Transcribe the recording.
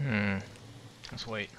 Hmm. Let's wait.